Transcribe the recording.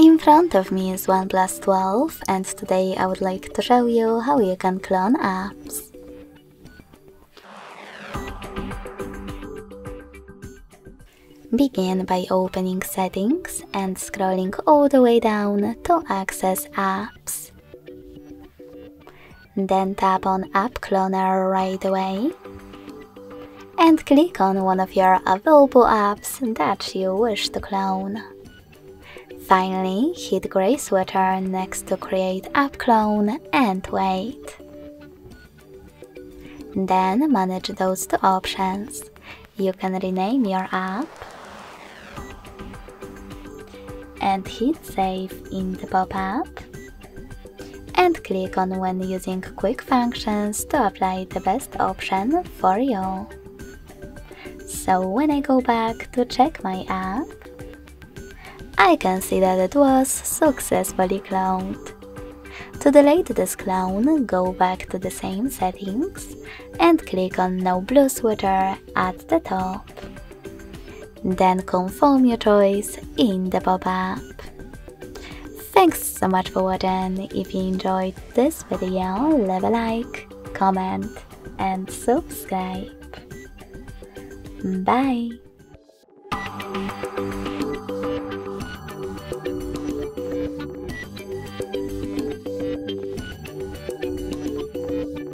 In front of me is OnePlus 12 and today I would like to show you how you can clone apps. Begin by opening settings and scrolling all the way down to access apps. Then tap on App Cloner right away and click on one of your available apps that you wish to clone. Finally, hit grey sweater next to Create App Clone and wait. Then manage those two options. You can rename your app and hit save in the pop-up and click on when using quick functions to apply the best option for you. So when I go back to check my app, I can see that it was successfully cloned. To delete this clone, go back to the same settings and click on No Blue Sweater at the top. Then confirm your choice in the pop-up. Thanks so much for watching. If you enjoyed this video, leave a like, comment and subscribe. Bye!